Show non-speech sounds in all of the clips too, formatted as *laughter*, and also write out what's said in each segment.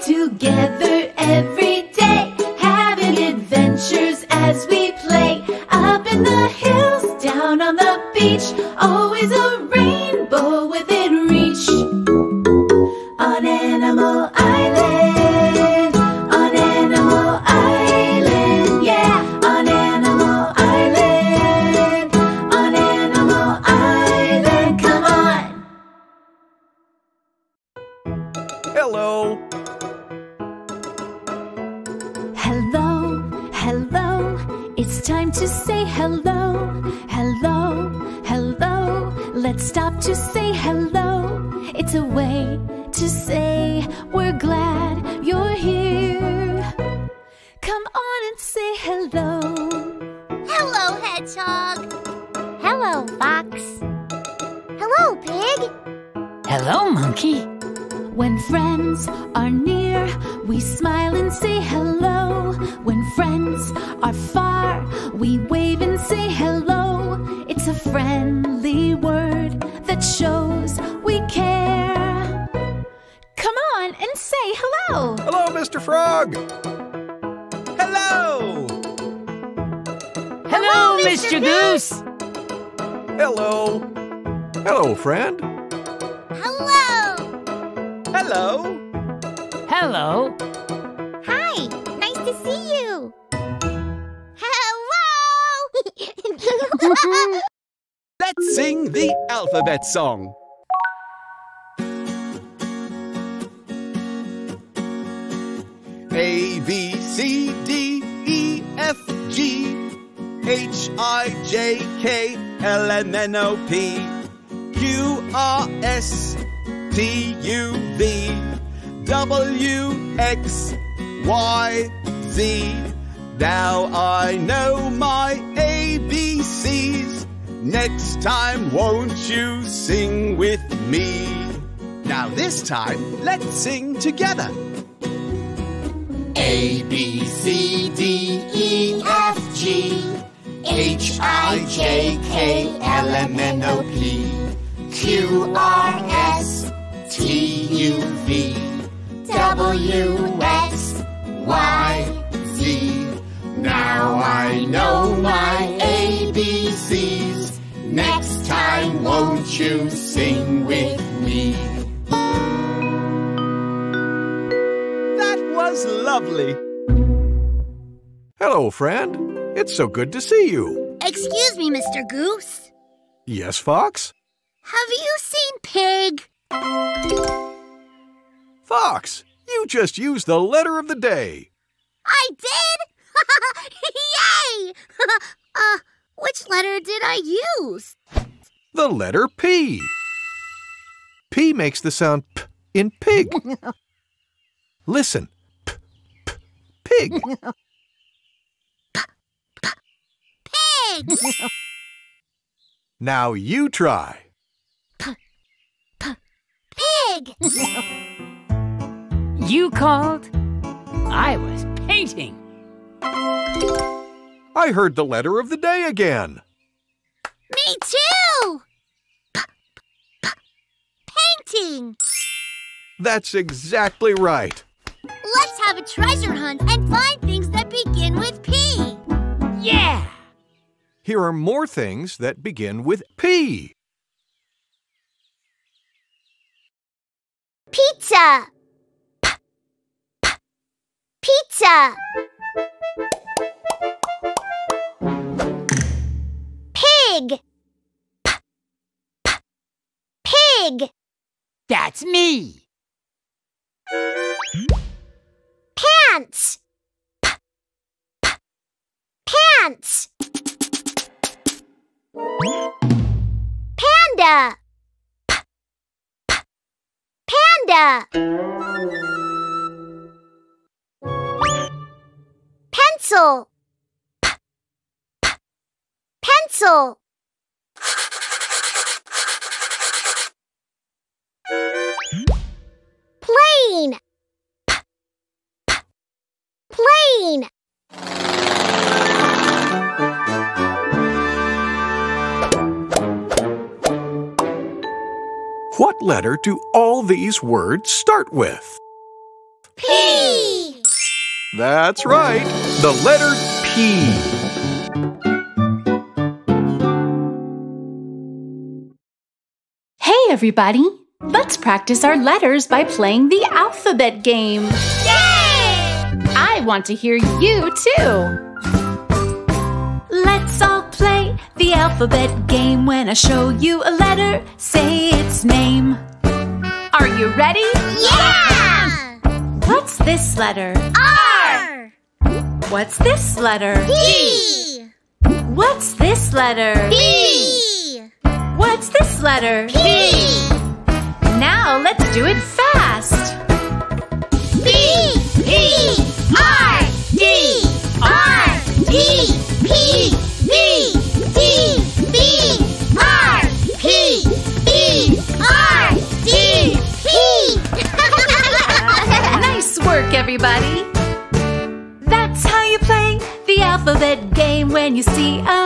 together Let's stop to say hello. It's a way to say we're glad you're here. Come on and say hello. Hello, Hedgehog. Hello, Fox. Hello, Pig. Hello, monkey. When friends are near, we smile and say hello. When friends are far, we wave and say hello. It's a friendly word that shows we care. Come on and say hello. Hello, Mr. Frog. Hello. Hello, Mr. Goose. Hello. Hello, friend. Hello. Hello. Hello. Hi. Nice to see you. Hello. *laughs* *laughs* Let's sing the alphabet song. A B C D E F G H I J K L M N O P Q R S T U V W X Y Z. Now I know my ABCs. Next time, won't you sing with me? Now, this time, let's sing together. A B C D E F G H I J K L M N O P Q R S T U V W X Y Z. Now I know my time, won't you sing with me? That was lovely. Hello, friend. It's so good to see you. Excuse me, Mr. Goose. Yes, Fox? Have you seen Pig? Fox, you just used the letter of the day. I did? *laughs* Yay! *laughs* uh, which letter did I use? The letter P. P makes the sound P in pig. *laughs* Listen. P, p, pig. *laughs* Pig! *laughs* Now you try. P, p, Pig! You called? I was painting. I heard the letter of the day again. Me too! Painting! That's exactly right. Let's have a treasure hunt and find things that begin with P. Yeah! Here are more things that begin with P. Pizza! Pizza! Pig! P Pig! That's me. Pants! Pants! Panda! Panda! Pencil! Pencil! Plane! What letter do all these words start with? P. That's right, the letter P. Hey, everybody! Let's practice our letters by playing the alphabet game. Yay! I want to hear you too. Let's all play the alphabet game. When I show you a letter, say its name. Are you ready? Yeah! What's this letter? R. What's this letter? P. What's this letter? B. What's this letter? P. Now let's do it fast. B. P. D. P. B. D. B. R. P. B. R. D. P. *laughs* Nice work, everybody. That's how you play the alphabet game when you see a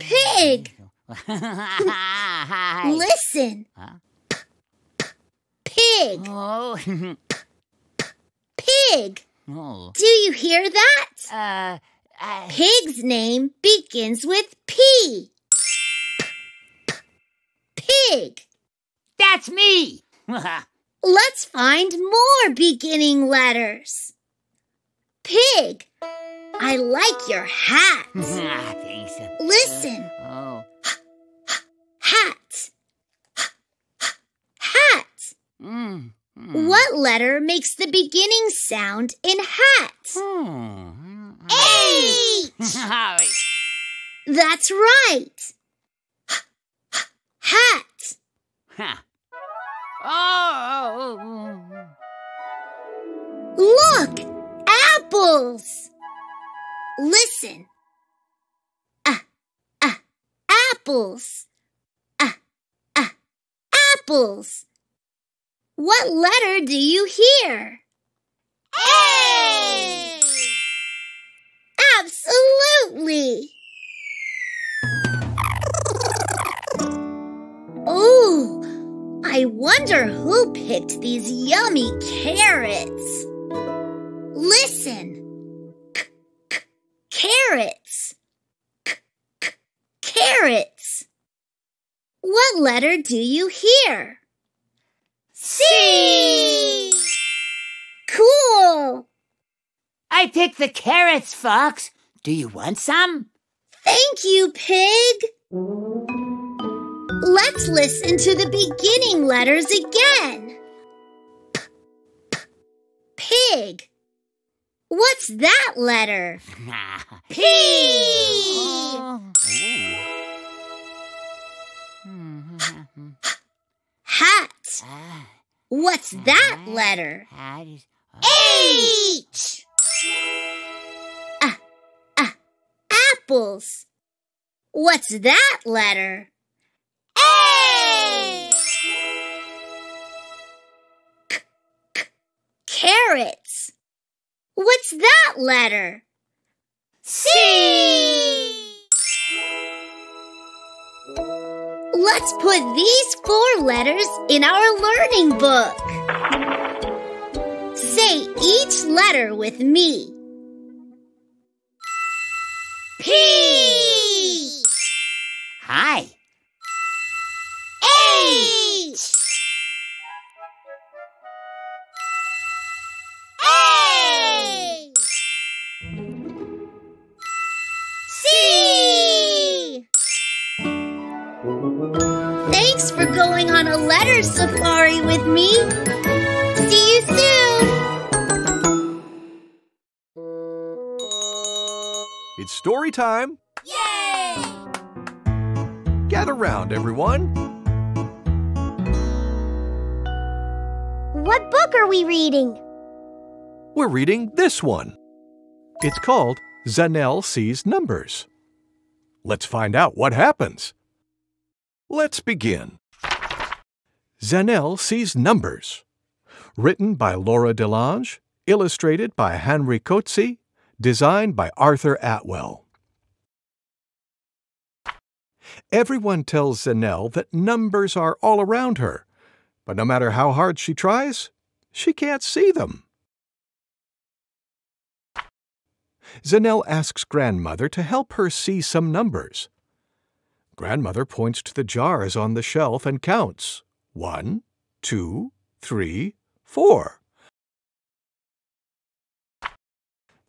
pig. *laughs* Listen. Huh? Pig, Oh. *laughs* pig. oh. Do you hear that? Uh, I, Pig's name begins with P. Pig. that's me. *laughs* Let's find more beginning letters. Pig. I like your hat. *laughs* Thanks. Listen. Oh. Hat. Hat. Mm. mm. What letter makes the beginning sound in hat? Hmm. H. *laughs* That's right. Hat. Huh. Oh. Look! Apples! Listen. Ah, ah, apples. Ah, ah, apples. What letter do you hear? A! Absolutely! Oh, I wonder who picked these yummy carrots. Listen. Carrots. K- k- carrots. What letter do you hear? C. Cool. I picked the carrots, Fox. Do you want some? Thank you, Pig. Let's listen to the beginning letters again. Pig. What's that letter? *laughs* P. Oh. Hat. Ah, What's that letter? that is- H. Ah, ah, apples. What's that letter? What's that letter? C. Let's put these four letters in our learning book. Say each letter with me. P. Hi. Safari with me. See you soon. It's story time. Yay! Gather round, everyone. What book are we reading? We're reading this one. It's called Zanele sees numbers. Let's find out what happens. Let's begin. Zanele sees numbers. Written by Laura Delange, illustrated by Henry Coetzee, designed by Arthur Atwell. Everyone tells Zanele that numbers are all around her, but no matter how hard she tries, she can't see them. Zanele asks Grandmother to help her see some numbers. Grandmother points to the jars on the shelf and counts one, two, three, four.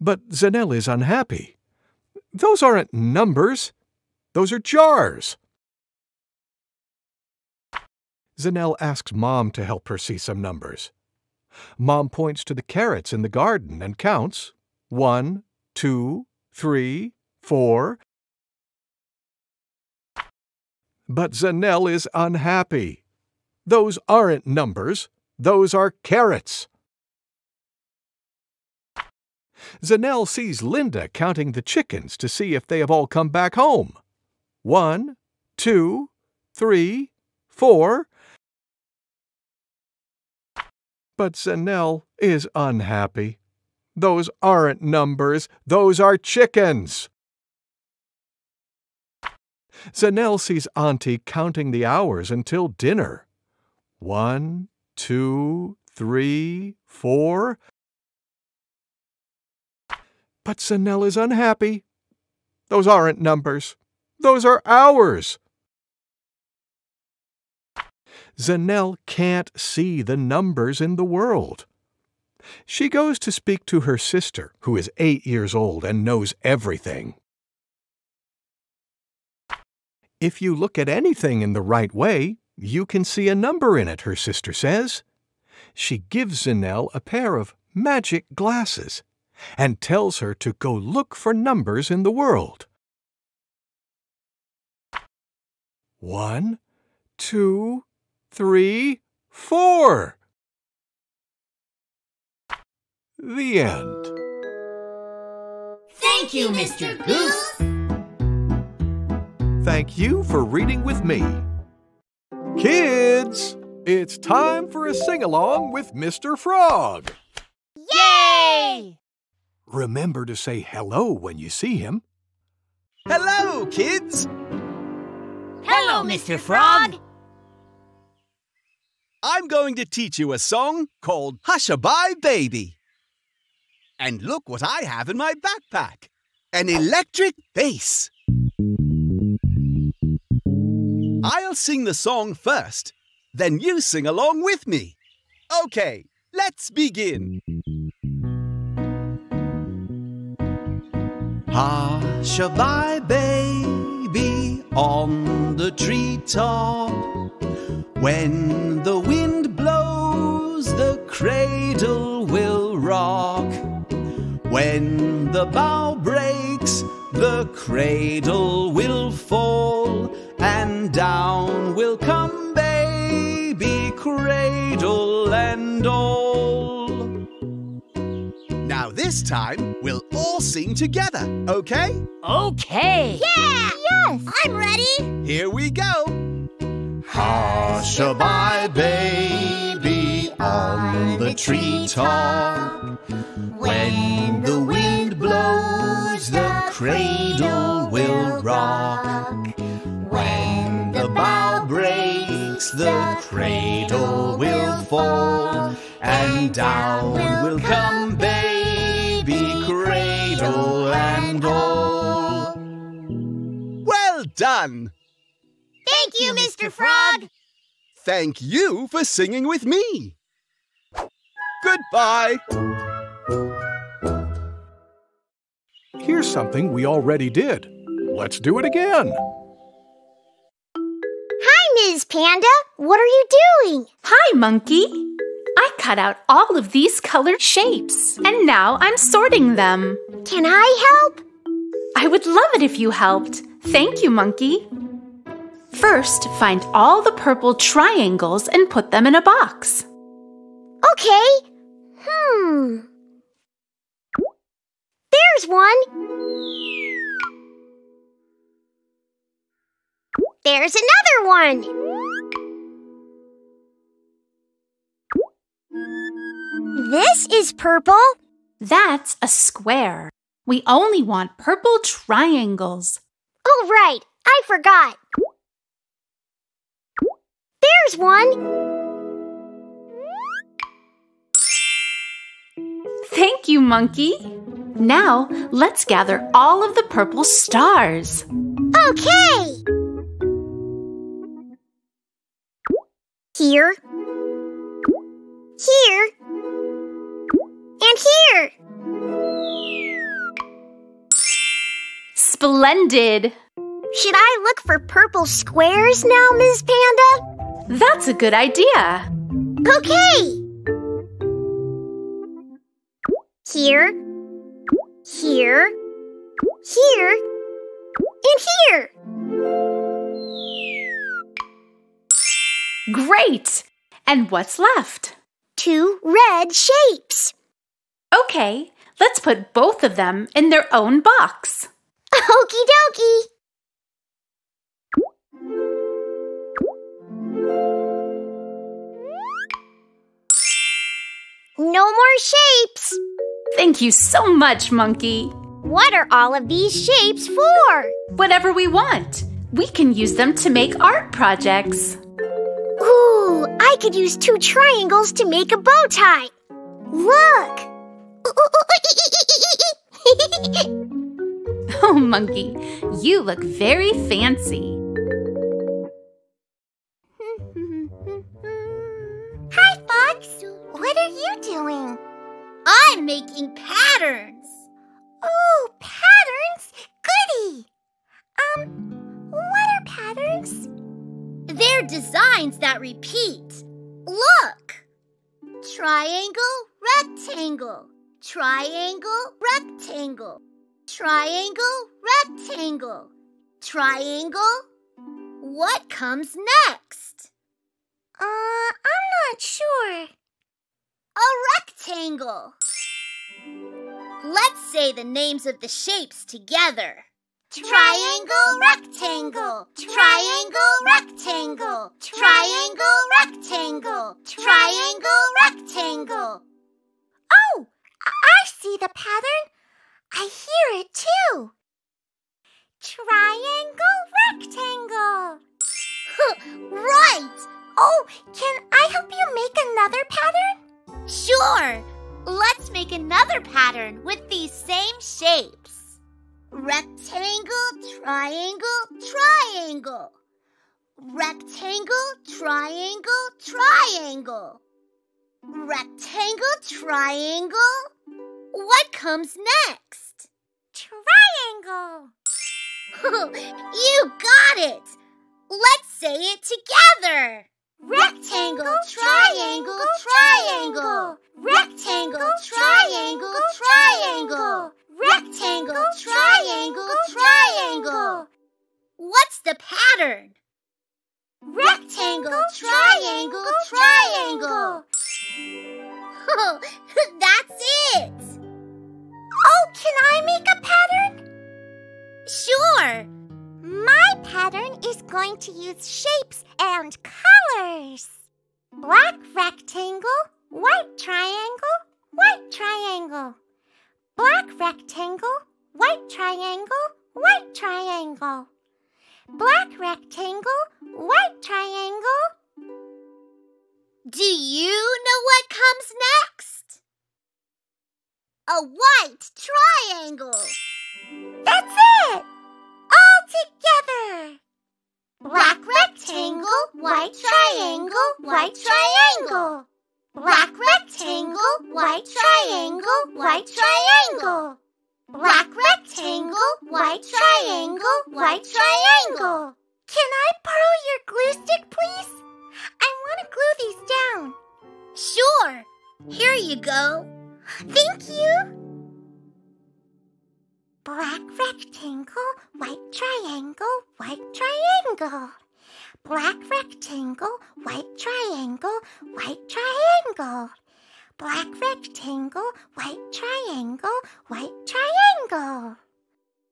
But Zanele is unhappy. Those aren't numbers, those are jars. Zanele asks Mom to help her see some numbers. Mom points to the carrots in the garden and counts one, two, three, four. But Zanele is unhappy. Those aren't numbers, those are carrots. Zanele sees Linda counting the chickens to see if they have all come back home. One, two, three, four. But Zanele is unhappy. Those aren't numbers, those are chickens. Zanele sees Auntie counting the hours until dinner. One, two, three, four. But Zanele is unhappy. Those aren't numbers. Those are hours. Zanele can't see the numbers in the world. She goes to speak to her sister, who is eight years old and knows everything. If you look at anything in the right way, you can see a number in it, her sister says. She gives Zanele a pair of magic glasses and tells her to go look for numbers in the world. One, two, three, four. The end. Thank you, Mr. Goose. Thank you for reading with me. Kids, it's time for a sing along with Mr. Frog. Yay! Remember to say hello when you see him. Hello, kids! Hello, Mr. Frog. I'm going to teach you a song called Hushabye Baby. And look what I have in my backpack an electric bass. Mm. I'll sing the song first, then you sing along with me. Okay, let's begin. Hushabye baby on the treetop. When the wind blows, the cradle will rock. When the bough breaks, the cradle will fall, down will come baby, cradle and all. Now, this time, we'll all sing together, okay? Okay. Yeah! Yes! I'm ready! Here we go. Hushabye, oh, baby, on the treetop. When the wind blows, the cradle will rock. The cradle will fall, and down will come baby, cradle and all. Well done. Thank you, Mr. Frog! Thank you for singing with me. Goodbye. Here's something we already did. Let's do it again. Ms. Panda! What are you doing? Hi, Monkey. I cut out all of these colored shapes, and now I'm sorting them. Can I help? I would love it if you helped. Thank you, Monkey. First, find all the purple triangles and put them in a box. Okay. Hmm. There's one. There's another one. This is purple. That's a square. We only want purple triangles. Oh, right. I forgot. There's one. Thank you, Monkey. Now, let's gather all of the purple stars. Okay. Here. Here. And here. Splendid! Should I look for purple squares now, Ms. Panda? That's a good idea. Okay. Here. Here. Here. And here. Great! And what's left? Two red shapes. Okay, let's put both of them in their own box. Okie dokie. No more shapes. Thank you so much, Monkey. What are all of these shapes for? Whatever we want. We can use them to make art projects. I could use two triangles to make a bow tie. Look. *laughs* Oh, Monkey, you look very fancy. Hi, Fox. What are you doing? I'm making patterns. Oh, patterns? Goody! Um, what are patterns? They're designs that repeat. Look! Triangle, rectangle. Triangle, rectangle. Triangle, rectangle. Triangle. What comes next? Uh, I'm not sure. A rectangle. Let's say the names of the shapes together. Triangle, rectangle. Triangle, rectangle. Triangle, rectangle. Triangle, rectangle. Oh, I see the pattern. I hear it too. Triangle, rectangle. *laughs* right. Oh, can I help you make another pattern? Sure. Let's make another pattern with these same shapes. Rectangle, triangle, triangle. Rectangle, triangle, triangle. Rectangle, triangle. What comes next? Triangle. *laughs* you got it. Let's say it together. Rectangle, triangle, triangle. Rectangle, triangle, triangle. Rectangle, triangle, triangle. What's the pattern? Rectangle, triangle, triangle. Oh, *laughs* That's it. Oh, can I make a pattern? Sure. My pattern is going to use shapes and colors. Black rectangle, white triangle, white triangle. Black rectangle, white triangle, white triangle. Black rectangle, white triangle. Do you know what comes next? A white triangle. That's it! All together! Black rectangle, white triangle, white triangle. Black rectangle, white triangle, white triangle. Black rectangle, white triangle, white triangle. Can I borrow your glue stick, please? I want to glue these down. Sure. Here you go. Thank you. Black rectangle, white triangle, white triangle. Black rectangle, white triangle, white triangle. Black rectangle, white triangle, white triangle.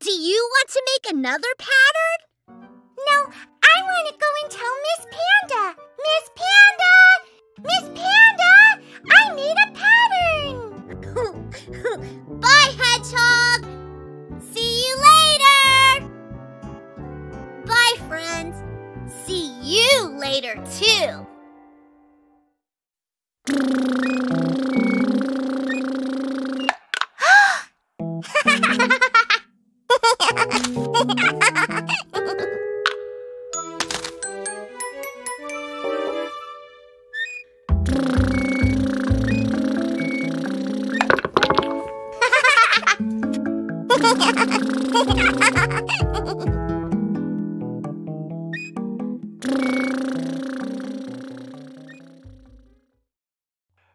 Do you want to make another pattern? No, I want to go and tell Miss Panda. Miss Panda! Miss Panda! I made a pattern! *laughs* Bye, Hedgehog! See you later! Bye, friends! See you later, too!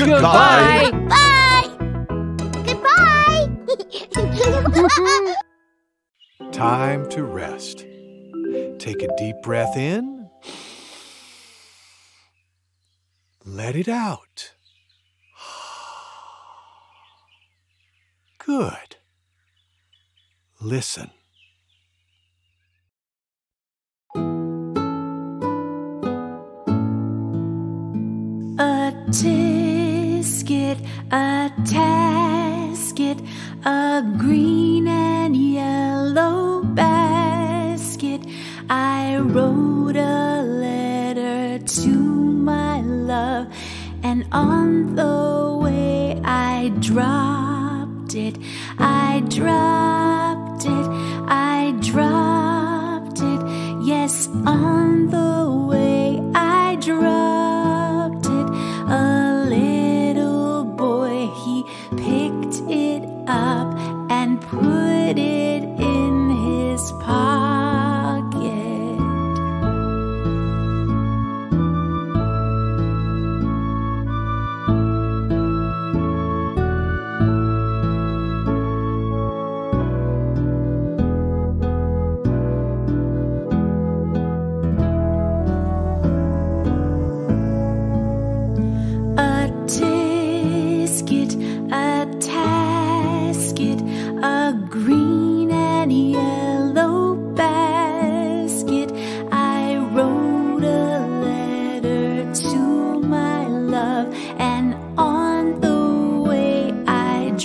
Goodbye. Bye. Goodbye. *laughs* Time to rest. Take a deep breath in. Let it out. *sighs* Good. Listen. A tisket, a tasket, a green and yellow basket. I wrote a letter to my love, and on the way I dropped it. I dropped it. I dropped it. Yes, on the way I dropped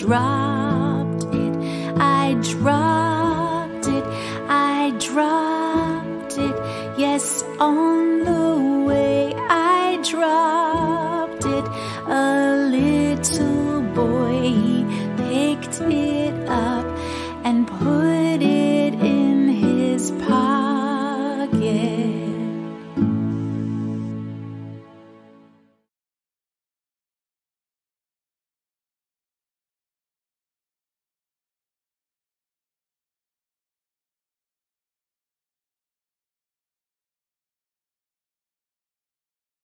dropped it. I dropped it. I dropped it. Yes, on